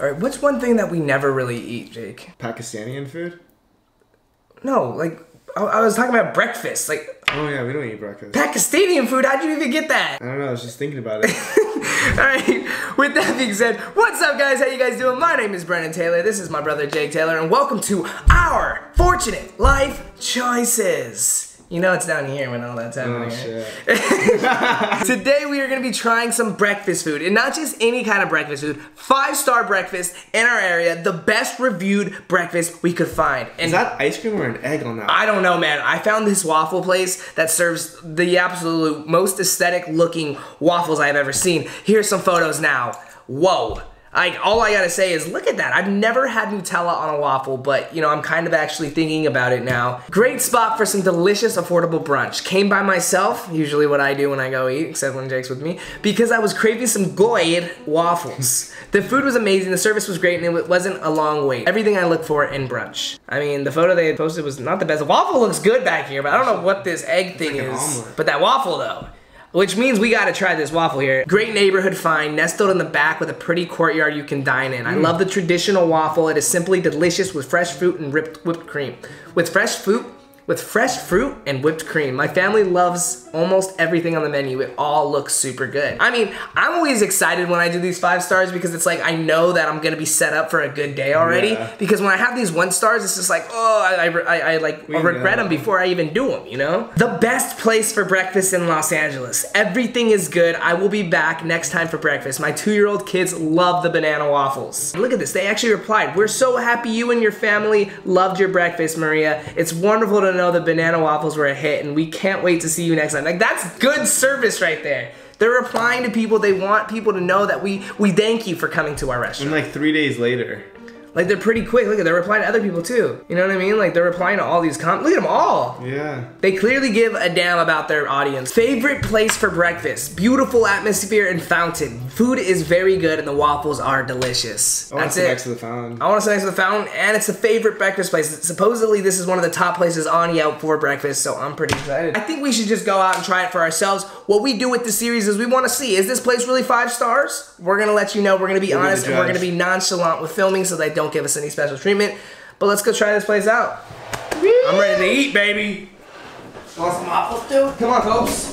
All right, what's one thing that we never really eat, Jake? Pakistani food? No, like I, I was talking about breakfast. Like Oh yeah, we don't eat breakfast. Pakistani food. How'd you even get that? I don't know. I was just thinking about it. All right. With that being said, what's up, guys? How you guys doing? My name is Brennen Taylor. This is my brother Jake Taylor, and welcome to our Fortunate Life Choices. You know it's down here when all that's oh, happening. oh shit. Today we are going to be trying some breakfast food, and not just any kind of breakfast food. Five star breakfast in our area, the best reviewed breakfast we could find. And Is that ice cream or an egg on that? I don't know, man. I found this waffle place that serves the absolute most aesthetic looking waffles I've ever seen. Here's some photos now. Whoa. Like all I gotta say is look at that. I've never had Nutella on a waffle, but you know, I'm kind of actually thinking about it now. Great spot for some delicious, affordable brunch. Came by myself, usually what I do when I go eat, except when Jake's with me, because I was craving some Goyd waffles. The food was amazing, the service was great, and it wasn't a long wait. Everything I look for in brunch. I mean, the photo they had posted was not the best. The waffle looks good back here, but I don't know what this egg thing like is. But that waffle though. Which means we gotta try this waffle here. Great neighborhood find, nestled in the back with a pretty courtyard you can dine in. I mm. love the traditional waffle. It is simply delicious with fresh fruit and ripped whipped cream. With fresh fruit, with fresh fruit and whipped cream. My family loves almost everything on the menu. It all looks super good. I mean, I'm always excited when I do these five stars because it's like I know that I'm gonna be set up for a good day already. Yeah. Because when I have these one stars, it's just like, oh, I, I, I, like We regret know. them before I even do them, you know? The best place for breakfast in Los Angeles. Everything is good. I will be back next time for breakfast. My two year old kids love the banana waffles. Look at this. They actually replied, We're so happy you and your family loved your breakfast, Maria. It's wonderful to know the banana waffles were a hit, and we can't wait to see you next time. Like, that's good service right there. They're replying to people. They want people to know that we we thank you for coming to our restaurant. And like three days later. Like they're pretty quick. Look at they're replying to other people too. You know what I mean? Like they're replying to all these com. Look at them all. Yeah. They clearly give a damn about their audience. Favorite place for breakfast? Beautiful atmosphere and fountain. Food is very good and the waffles are delicious. I want That's it. next to the fountain. I want to sit next to the fountain, and it's a favorite breakfast place. Supposedly, this is one of the top places on Yelp for breakfast, so I'm pretty excited. I think we should just go out and try it for ourselves. What we do with the series is we want to see is this place really five stars? We're gonna let you know. We're gonna be the honest, and we're gonna be nonchalant with filming, so they don't give us any special treatment. But let's go try this place out. I'm ready to eat, baby. Want some waffles too? Come on, folks.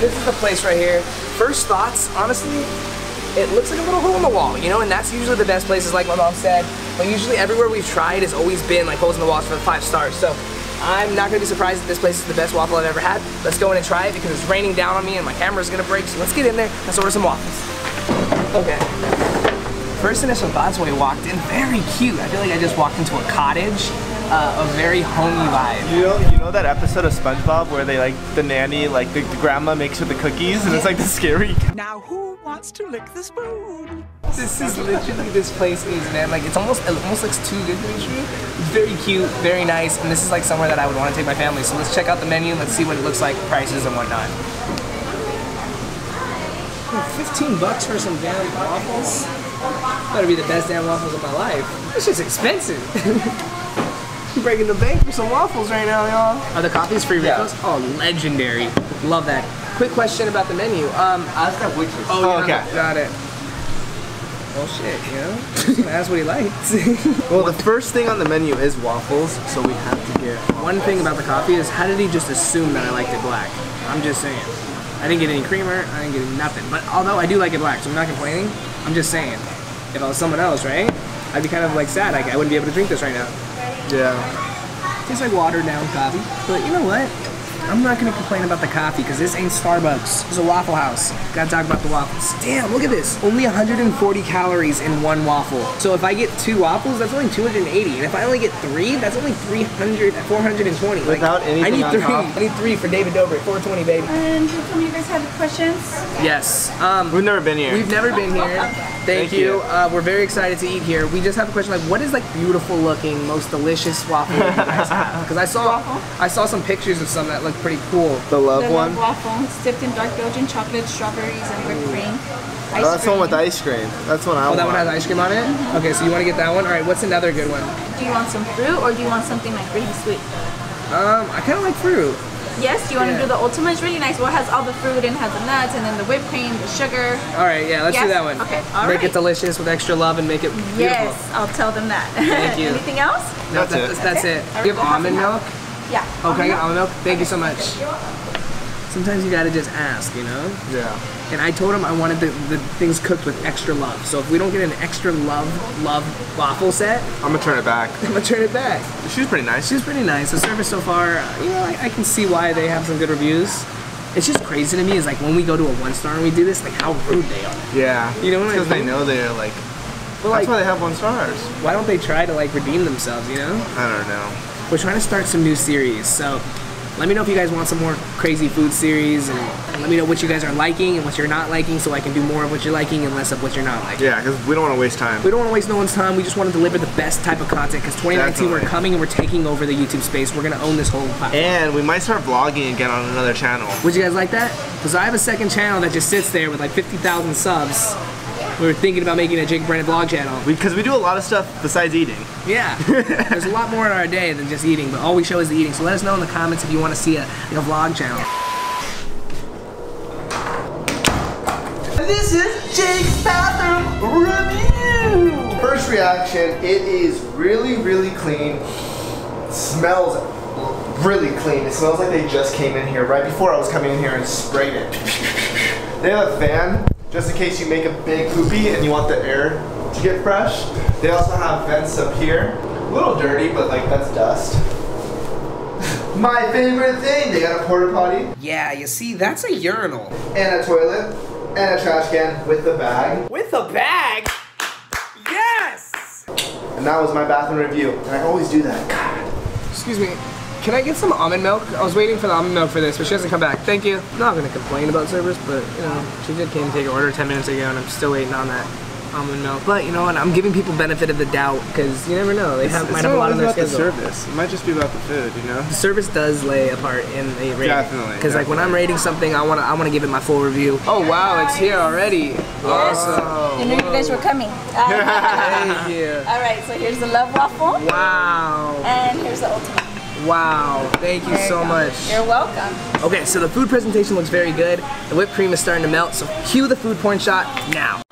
This is the place right here. First thoughts, honestly, it looks like a little hole in the wall, you know, and that's usually the best places, like my mom said. But usually everywhere we've tried has always been like holes in the walls for the five stars. So I'm not gonna be surprised if this place is the best waffle I've ever had. Let's go in and try it because it's raining down on me and my camera's gonna break. So let's get in there. Let's order some waffles. Okay. First initial thoughts when we walked in, very cute. I feel like I just walked into a cottage, uh, a very homey vibe. You know, you know that episode of SpongeBob where they like the nanny, like the, the grandma makes her the cookies, and it's like the scary. Now who wants to lick the spoon? This is literally this place is, man. Like it's almost it almost looks too good to be true. It's very cute, very nice, and this is like somewhere that I would want to take my family. So let's check out the menu. Let's see what it looks like, prices and whatnot. 15 bucks for some damn waffles. Better be the best damn waffles of my life. This shit's expensive. Breaking the bank for some waffles right now, y'all. Are the coffees free Ricos? Oh, legendary. Love that. Quick question about the menu. Um, Ask that waitress. Oh, yeah, okay. Got it. Well, shit, you know? that's what he likes. Well, the first thing on the menu is waffles, so we have to get. One thing about the coffee is how did he just assume that I liked it black? I'm just saying. I didn't get any creamer, I didn't get nothing. But although I do like it black, so I'm not complaining, I'm just saying. If I was someone else, right? I'd be kind of like sad. Like I wouldn't be able to drink this right now. Yeah. Tastes like watered down coffee. But you know what? I'm not gonna complain about the coffee because this ain't Starbucks. It's a Waffle House. Gotta talk about the waffles. Damn, look at this. Only 140 calories in one waffle. So if I get two waffles, that's only 280. And if I only get three, that's only 300, 420. Like, Without I anything need on three. top. I need three for David Dobrik. 420, baby. And how come you guys have questions? Yes. Um, We've never been here. We've never been here. Thank, Thank you. you. Uh, we're very excited to eat here. We just have a question like, what is like beautiful looking, most delicious waffle you guys have? Because I saw, I saw some pictures of some that look pretty cool. the love the one. love waffle. It's dipped in dark Belgian chocolate, strawberries, and whipped cream. Ice Oh, that's the one with ice cream. That's one I Oh, want. that one has ice cream on it. Okay, so you want to get that one? All right. What's another good one? Do you want some fruit or do you want something like really sweet? Um, I kind of like fruit. Yes, do you want to Yeah. do the ultimate? It's really nice. Well, it has all the fruit and has the nuts and then the whipped cream, the sugar. All right, yeah, let's do that one. Okay, all Make it delicious with extra love and make it beautiful. Yes, I'll tell them that. Thank you. Anything else? No, That's that's, it. that's Okay. it. Do you have almond half milk? And half. Yeah. Can I get almond almond milk? Thank you so much. Sometimes you gotta just ask, you know? Yeah. And I told him I wanted the, the things cooked with extra love. So if we don't get an extra love, love waffle set, I'm gonna turn it back. I'm gonna turn it back. She's pretty nice. She's pretty nice. The service so far, uh, you know, I, I can see why they have some good reviews. It's just crazy to me is like when we go to a one star and we do this, like how rude they are. Yeah. You know what I Because they know they're like. But That's like, why they have one stars. why don't they try to like redeem themselves? You know? I don't know. We're trying to start some new series, so let me know if you guys want some more crazy food series, and, let me know what you guys are liking and what you're not liking, so I can do more of what you're liking and less of what you're not liking. Yeah, because we don't want to waste time. We don't want to waste no one's time. We just want to deliver the best type of content because 2019 we're coming and we're taking over the YouTube space. We're gonna own this whole platform. And we might start vlogging again on another channel. Would you guys like that? Because I have a second channel that just sits there with like 50,000 subs. We were thinking about making a Jake Brennen vlog channel. Because we do a lot of stuff besides eating. Yeah, there's a lot more in our day than just eating, but all we show is the eating. So let us know in the comments if you want to see a, like a vlog channel. This is Jake's bathroom review. First reaction, it is really, really clean. Smells really clean. It smells like they just came in here right before I was coming in here and sprayed it. They have a fan just in case you make a big poopy and you want the air to get fresh. They also have vents up here. A little dirty, but like that's dust. My favorite thing, they got a porta potty Yeah, you see, that's a urinal. and a toilet and a trash can with the bag. With a bag? Yes! And that was my bathroom review. And I always do that. God. Excuse me, can I get some almond milk? I was waiting for the almond milk for this, but she hasn't come back. Thank you. I'm not gonna complain about service, but you know, she did came to take her order 10 minutes ago and I'm still waiting on that almond milk. But you know what, I'm giving people benefit of the doubt because you never know. They have, might have a lot on their schedule. service. It might just be about the food, you know? The service does lay a part in the rating. Definitely, Because like when I'm rating something, I wanna I wanna give it my full review. Oh wow, it's here already. Awesome. You knew you guys were coming. Thank you. All right, so here's the love waffle, Wow. and here's the ultimate. Wow. Thank you There so much. You're welcome. Okay, so the food presentation looks very good. The whipped cream is starting to melt, so cue the food porn shot now.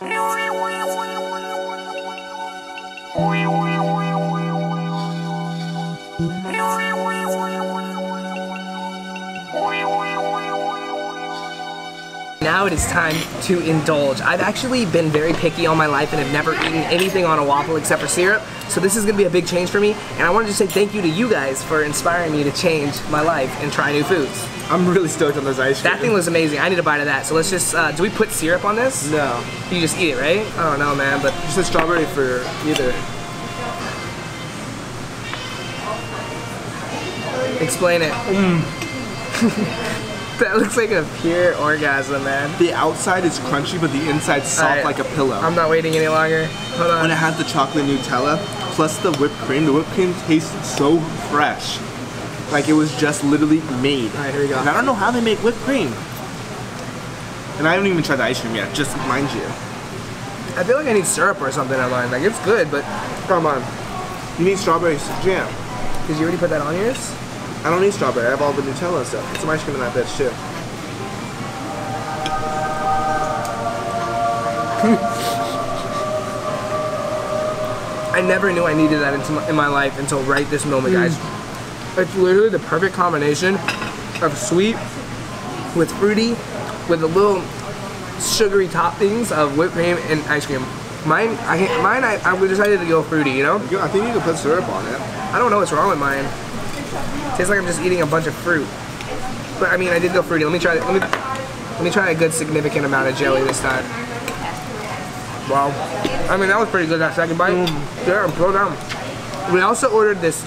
Now it is time to indulge. I've actually been very picky all my life and have never eaten anything on a waffle except for syrup. So this is gonna be a big change for me. And I wanted to say thank you to you guys for inspiring me to change my life and try new foods. I'm really stoked on this ice cream. That thing was amazing. I need a bite of that. So let's just, uh, do we put syrup on this? No. You just eat it, right? I don't know, man, but You said strawberry for either. explain it. Mm. that looks like a pure orgasm, man. The outside is crunchy, but the inside's soft Alright. like a pillow. I'm not waiting any longer. Hold on. when on. it has the chocolate Nutella plus the whipped cream, the whipped cream tastes so fresh. Like it was just literally made. Alright, here we go. And I don't know how they make whipped cream. And I haven't even tried the ice cream yet, just mind you. I feel like I need syrup or something on mine. Like, it's good, but Come on. You need strawberry jam. did you already put that on yours? I don't need strawberry, I have all the Nutella and stuff. Get some ice cream in that bitch too. I never knew I needed that into my, in my life until right this moment, guys. Mm. It's literally the perfect combination of sweet with fruity with a little sugary toppings of whipped cream and ice cream. Mine, I mine, I, I decided to go fruity. You know, I think you can put syrup on it. I don't know what's wrong with mine. Tastes like I'm just eating a bunch of fruit. But I mean, I did go fruity. Let me try. Let me let me try a good significant amount of jelly this time. Wow. I mean, that was pretty good. That second bite. Yeah, slow down. We also ordered this.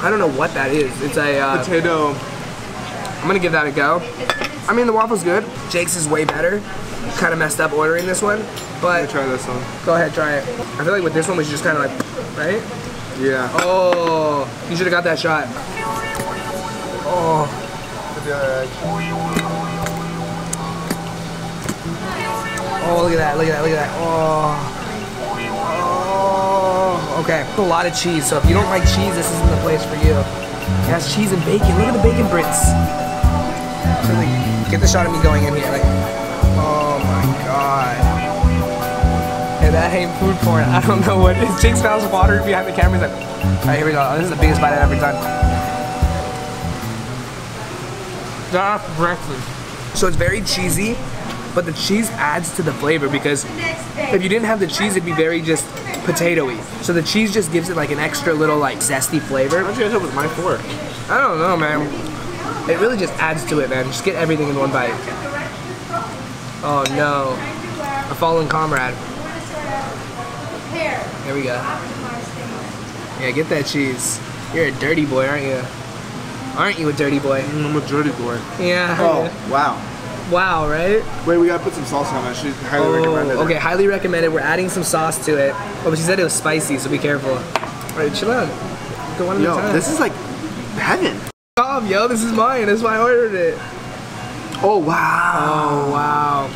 I don't know what that is. It's a. Uh, Potato. I'm gonna give that a go. I mean, the waffle's good. Jake's is way better. Kind of messed up ordering this one, but try this one. go ahead, try it. I feel like with this one, should just kind of like, right? Yeah. Oh, you should have got that shot. Oh, oh, look at that, look at that, look at that. Oh. Oh, okay. A lot of cheese, so if you don't like cheese, this isn't the place for you. It has cheese and bacon. Look at the bacon brits. Really, get the shot of me going in here. Like, oh my god. And that ain't food porn. I don't know what it is. Jake smells water behind the camera. He's like, all right, here we go. This is the biggest bite I've ever done. That's breakfast. So it's very cheesy, but the cheese adds to the flavor because if you didn't have the cheese, it'd be very just potatoey. So the cheese just gives it like an extra little like zesty flavor. Don't you guys help with my fork? I don't know, man. It really just adds to it, man. Just get everything in one bite. Oh no. A fallen comrade. There we go. Yeah, get that cheese. You're a dirty boy, aren't you? Aren't you a dirty boy? Mm, I'm a dirty boy. Yeah. Oh, wow. Wow, right? Wait, we gotta put some sauce on it. She highly Oh, it. okay, highly recommended. We're adding some sauce to it. Oh, but she said it was spicy, so be careful. All right, chill out. Go one at a Yo, time. this is like heaven. Tom, yo, this is mine. That's why I ordered it. Oh, wow. Oh wow.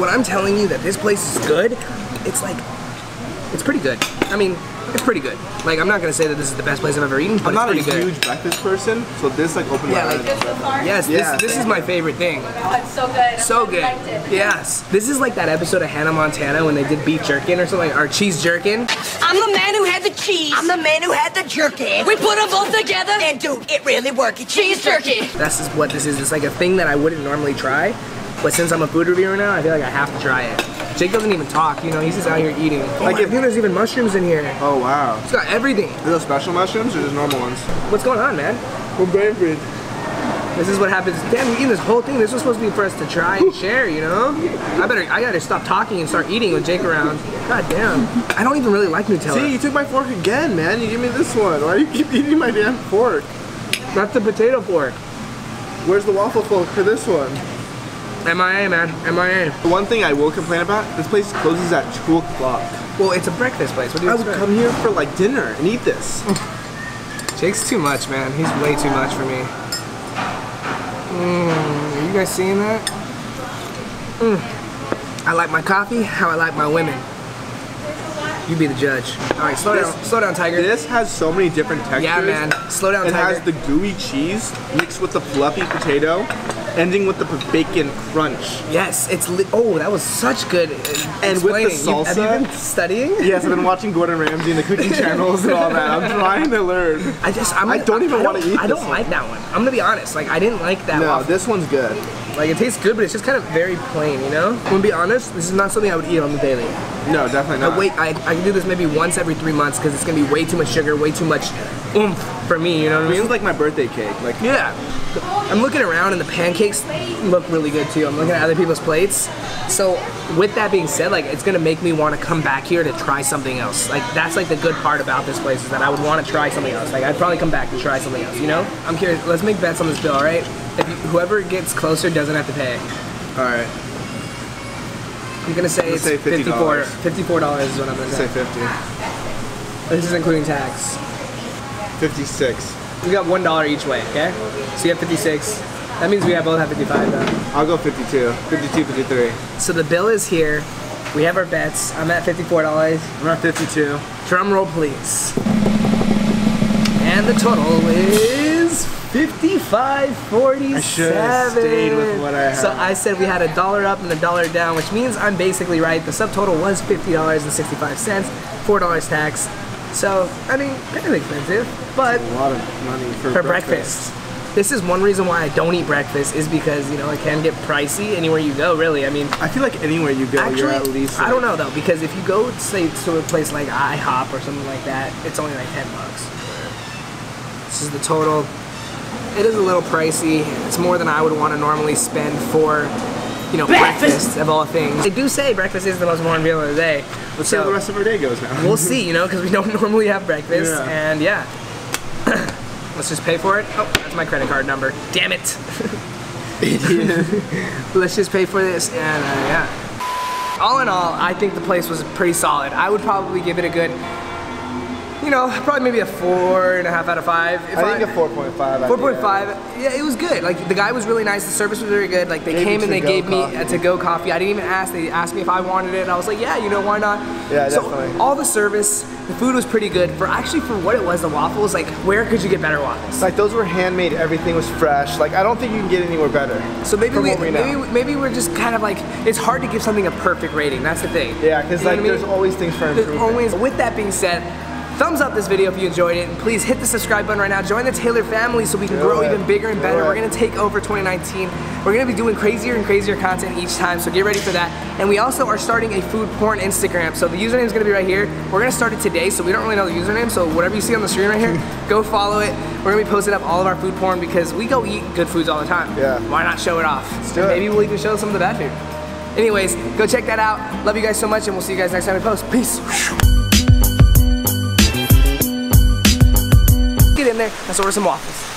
When I'm telling you that this place is good, it's like it's pretty good. I mean, it's pretty good. Like I'm not gonna say that this is the best place I've ever eaten, but I'm not a it's pretty huge good. breakfast person, so this like opened Yeah, my like- eyes. Yes, Yeah, this, this is my favorite thing. Oh, it's so good. I'm So good. liked. Yes. This is like that episode of Hannah Montana when they did beef jerkin or something, or cheese jerkin. I'm the man who had the cheese. I'm the man who had the jerky. We put them both together, and dude, it really worked. Cheese jerky. This is what this is. It's like a thing that I wouldn't normally try, but since I'm a food reviewer now, I feel like I have to try it. Jake doesn't even talk, you know, he's just out here eating. Oh like, if there's even mushrooms in here. Oh, wow. It's got everything. Are those special mushrooms or just normal ones? What's going on, man? We're brain food. This is what happens. Damn, you're eating this whole thing. This was supposed to be for us to try and share, you know? I better, I gotta stop talking and start eating with Jake around. God damn. I don't even really like Nutella. See, you took my fork again, man. You give me this one. Why do you keep eating my damn fork? That's the potato fork. Where's the waffle fork for this one? MIA, man. MIA. The one thing I will complain about, this place closes at 2 o'clock. Well, it's a breakfast place. What do you I would come here for like dinner and eat this. Jake's too much, man. He's way too much for me. Mm, are you guys seeing that? Mm. I like my coffee how I like my women. You be the judge. All right, slow This- down. Slow down, Tiger. This has so many different textures. Yeah, man. Slow down, It Tiger. It has the gooey cheese mixed with the fluffy potato, ending with the bacon crunch. Yes, it's oh, that was such good. uh, And with the explaining. You- have you salsa- been studying? Yes, I've been watching Gordon Ramsay and the cooking channels and all that. I'm trying to learn. I just I'm, I don't even wanna don't- eat I don't like that one. I'm gonna be honest. Like I didn't like that one. No, waffle. this one's good. Like it tastes good, but it's just kind of very plain. You know. I'm gonna be honest. This is not something I would eat on the daily. No, definitely not. I not. wait. I, I can do this maybe once every three months because it's gonna be way too much sugar, way too much oomph for me. You know what I This mean? is like my birthday cake. Like, Yeah. I'm looking around and the pancakes look really good too. I'm looking at other people's plates. So with that being said, like it's gonna make me want to come back here to try something else. Like that's like the good part about this place is that I would want to try something else. Like I'd probably come back to try something else. You know? I'm curious. Let's make bets on this bill, all right? If you, whoever gets closer doesn't have to pay. all right, I'm gonna say Let's it's say $50. 54 $54 is what I'm gonna say say. 50. This is including tax. 56. We got one dollar each way, okay? So you have 56. That means we have both have 55 though. I'll go 52. 52, 53. So the bill is here. We have our bets. I'm at $54. I'm at 52. Drum roll, please. And the total is 55.47. I should have stayed with what I had. So. I said we had a dollar up and a dollar down, which means I'm basically right. The subtotal was $50.65, $4 tax. So, I mean, kind of expensive, but A lot of money for, for breakfast. This is one reason why I don't eat breakfast is because, you know, it can get pricey anywhere you go, really. I mean, I feel like anywhere you go, Actually, you're at least. I don't know though because if you go to say to a place like IHOP or something like that, it's only like ten bucks. This is the total. It is a little pricey. It's more than I would want to normally spend for, you know, breakfast, of all things. They do say breakfast is the most important meal of the day. Let's see how the rest of our day goes now. We'll see, you know, because we don't normally have breakfast, Yeah. and yeah. Let's just pay for it. Oh, that's my credit card number. Damn it. Let's just pay for this, and uh, yeah. All in all, I think the place was pretty solid. I would probably give it a good you know, probably maybe a four and a half out of five. If I think a 4.5. Four point five. Yeah, it was good. Like the guy was really nice. The service was very good. Like they Gave came and they gave me a to-go coffee. I didn't even ask. They asked me if I wanted it, and I was like, yeah, you know, why not? Yeah, so definitely. all the service, the food was pretty good. For actually for what it was, the waffles. Like where could you get better waffles? Like those were handmade. Everything was fresh. Like I don't think you can get anywhere better. So maybe we, we maybe, maybe we're just kind of like it's hard to give something a perfect rating. That's the thing. Yeah, because like I mean? there's always things for There's improvement. always. With that being said, thumbs up this video if you enjoyed it, and please hit the subscribe button right now. Join the Taylor family so we can Do grow it. even bigger and Do better. it. We're gonna take over 2019. We're gonna be doing crazier and crazier content each time, so get ready for that. And we also are starting a food porn Instagram. So the username is gonna be right here. We're gonna start it today, so we don't really know the username. So whatever you see on the screen right here, go follow it. We're gonna be posting up all of our food porn because we go eat good foods all the time. Yeah. Why not show it off? Let's do it. Maybe we'll even show some of the bad food. Anyways, go check that out. Love you guys so much, and we'll see you guys next time we post. Peace. There. Let's order some waffles.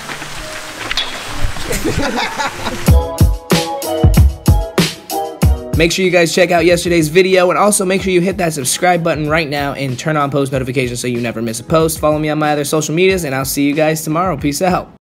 Make sure you guys check out yesterday's video and also make sure you hit that subscribe button right now and turn on post notifications so you never miss a post. Follow me on my other social medias and I'll see you guys tomorrow. Peace out.